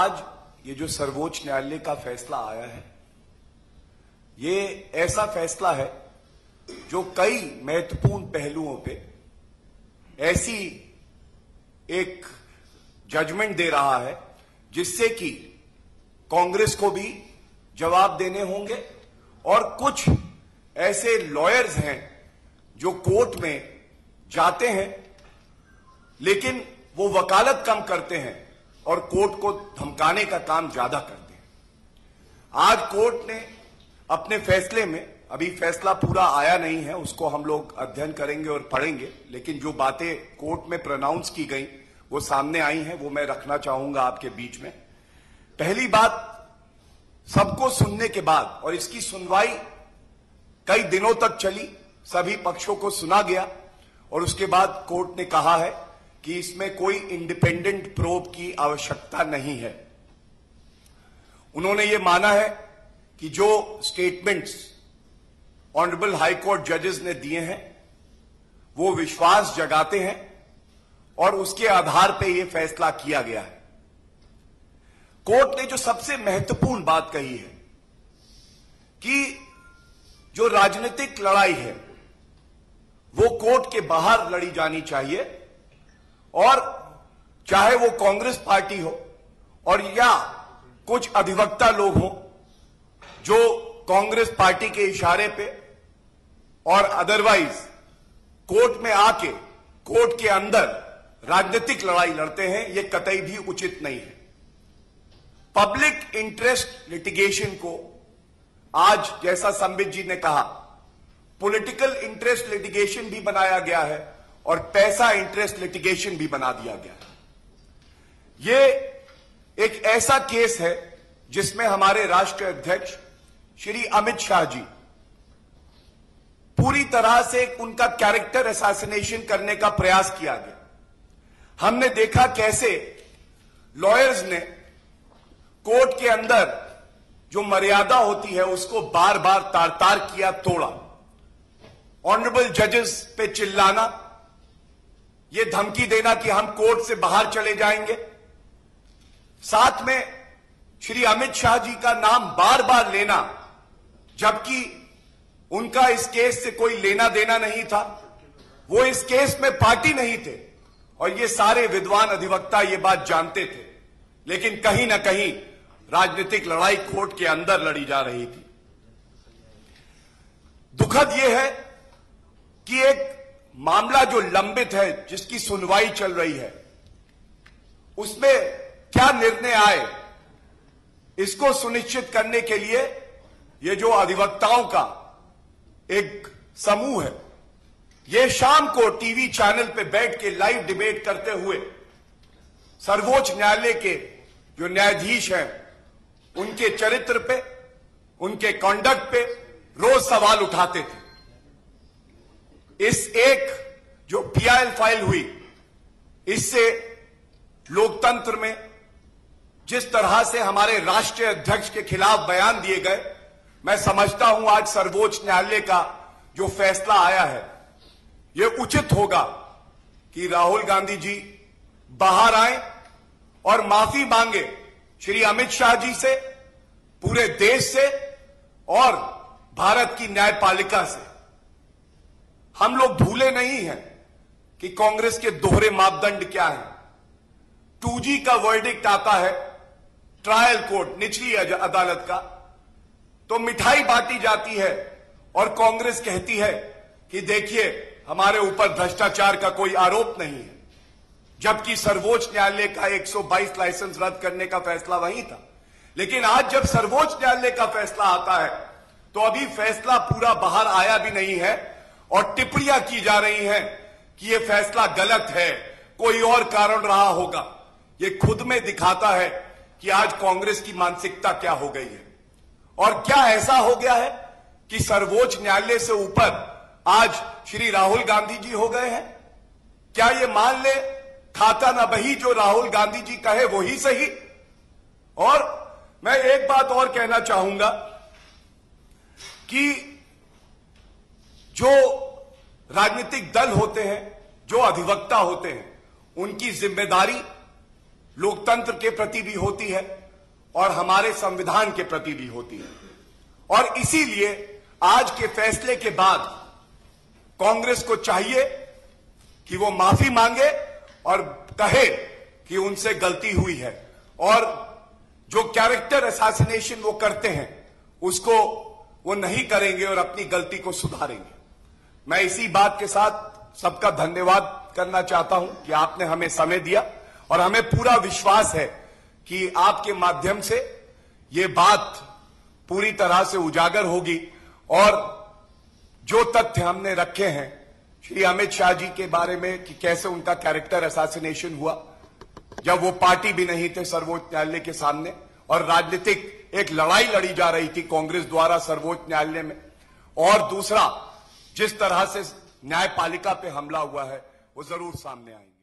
आज ये जो सर्वोच्च न्यायालय का फैसला आया है, ये ऐसा फैसला है जो कई महत्वपूर्ण पहलुओं पे ऐसी एक जजमेंट दे रहा है, जिससे कि कांग्रेस को भी जवाब देने होंगे और कुछ ऐसे लॉयर्स हैं जो कोर्ट में जाते हैं, लेकिन वो वकालत कम करते हैं। और कोर्ट को धमकाने का काम ज़्यादा करते हैं आज कोर्ट ने अपने फैसले में, अभी फैसला पूरा आया नहीं है, उसको हम लोग अध्ययन करेंगे और पढ़ेंगे, लेकिन जो बातें कोर्ट में प्रोनाउंस की गई, वो सामने आई हैं, वो मैं रखना चाहूँगा आपके बीच में। पहली बात, सबको सुनने के बाद, और इसकी सुनवाई कई दिनों तक चली, सभी पक्षों को सुना गया, और उसके बाद कोर्ट ने कहा है कि इसमें कोई इंडिपेंडेंट प्रोब की आवश्यकता नहीं है। उन्होंने ये माना है कि जो स्टेटमेंट्स ऑनरेबल हाईकोर्ट जजेस ने दिए हैं, वो विश्वास जगाते हैं और उसके आधार पर यह फैसला किया गया है। कोर्ट ने जो सबसे महत्वपूर्ण बात कही है कि जो राजनीतिक लड़ाई है, वो कोर्ट के बाहर लड़ी जानी चाहिए। और चाहे वो कांग्रेस पार्टी हो और या कुछ अधिवक्ता लोग हों, जो कांग्रेस पार्टी के इशारे पे और अदरवाइज़ कोर्ट में आके, कोर्ट के अंदर राजनीतिक लड़ाई लड़ते हैं, ये कतई भी उचित नहीं है। पब्लिक इंटरेस्ट लिटिगेशन को आज जैसा संबित जी ने कहा पॉलिटिकल इंटरेस्ट लिटिगेशन भी बनाया गया है। और पैसा इंटरेस्ट लिटिगेशन भी बना दिया गया। ये एक ऐसा केस है जिसमें हमारे राष्ट्र अध्यक्ष श्री अमित शाह जी पूरी तरह से उनका कैरेक्टर असैसिनेशन करने का प्रयास किया गया। हमने देखा कैसे लॉयर्स ने कोर्ट के अंदर जो मर्यादा होती है उसको बार बार तार तार किया, तोड़ा। ऑनरेबल जजेस पे चिल्लाना यह धमकी देना कि हम कोर्ट से बाहर चले जाएँगे। साथ में श्री अमित शाह जी का नाम बार बार लेना, जबकि उनका इस केस से कोई लेना देना नहीं था। वो इस केस में पार्टी नहीं थे, और ये सारे विद्वान अधिवक्ता ये बात जानते थे। लेकिन कहीं ना कहीं राजनीतिक लड़ाई कोर्ट के अंदर लड़ी जा रही थी। दुखद यह है कि एक मामला जो लंबित है, जिसकी सुनवाई चल रही है, उसमें क्या निर्णय आए, इसको सुनिश्चित करने के लिए ये जो अधिवक्ताओं का एक समूह है, ये शाम को टीवी चैनल पे बैठ के लाइव डिबेट करते हुए सर्वोच्च न्यायालय के जो न्यायाधीश हैं, उनके चरित्र पे, उनके कॉन्डक्ट पे रोज सवाल उठाते थे। इस एक जो पीआईएल फ़ाइल हुई, इससे लोकतंत्र में जिस तरह से हमारे राष्ट्रीय अध्यक्ष के खिलाफ बयान दिए गए, मैं समझता हूँ आज सर्वोच्च न्यायालय का जो फैसला आया है यह उचित होगा कि राहुल गांधी जी बाहर आए और माफ़ी मांगे श्री अमित शाह जी से, पूरे देश से और भारत की न्यायपालिका से। हम लोग भूले नहीं हैं कि कांग्रेस के दोहरे मापदंड क्या है। 2G का वर्डिक्ट आता है, ट्रायल कोर्ट, निचली अदालत का। तो मिठाई बांटी जाती है और कांग्रेस कहती है कि देखिए, हमारे ऊपर भ्रष्टाचार का कोई आरोप नहीं है। जबकि सर्वोच्च न्यायालय का 122 लाइसेंस रद्द करने का फैसला वही था। लेकिन आज जब सर्वोच्च न्यायालय का फैसला आता है तो अभी फैसला पूरा बाहर आया भी नहीं है। और टिप्पणियाँ की जा रही हैं कि यह फैसला गलत है, कोई और कारण रहा होगा। यह खुद में दिखाता है कि आज कांग्रेस की मानसिकता क्या हो गई है। और क्या ऐसा हो गया है कि सर्वोच्च न्यायालय से ऊपर आज श्री राहुल गांधी जी हो गए हैं? क्या ये मान ले, खाता ना बही जो राहुल गांधी जी कहे वही सही? और मैं एक बात और कहना चाहूँगा कि जो राजनीतिक दल होते हैं, जो अधिवक्ता होते हैं, उनकी ज़िम्मेदारी लोकतंत्र के प्रति भी होती है और हमारे संविधान के प्रति भी होती है। और इसीलिए आज के फैसले के बाद कांग्रेस को चाहिए कि वो माफ़ी मांगे और कहे कि उनसे गलती हुई है। और जो कैरेक्टर असैसिनेशन वो करते हैं, उसको वो नहीं करेंगे और अपनी गलती को सुधारेंगे। मैं इसी बात के साथ सबका धन्यवाद करना चाहता हूँ कि आपने हमें समय दिया और हमें पूरा विश्वास है कि आपके माध्यम से ये बात पूरी तरह से उजागर होगी और जो तथ्य हमने रखे हैं, श्री अमित शाह जी के बारे में कि कैसे उनका कैरेक्टर असैसिनेशन हुआ, जब वो पार्टी भी नहीं थे सर्वोच्च न्यायालय के सामने और राजनीतिक एक लड़ाई लड़ी जा रही थी कांग्रेस द्वारा सर्वोच्च न्यायालय में, और दूसरा जिस तरह से न्यायपालिका पे हमला हुआ है वो ज़रूर सामने आएँगे।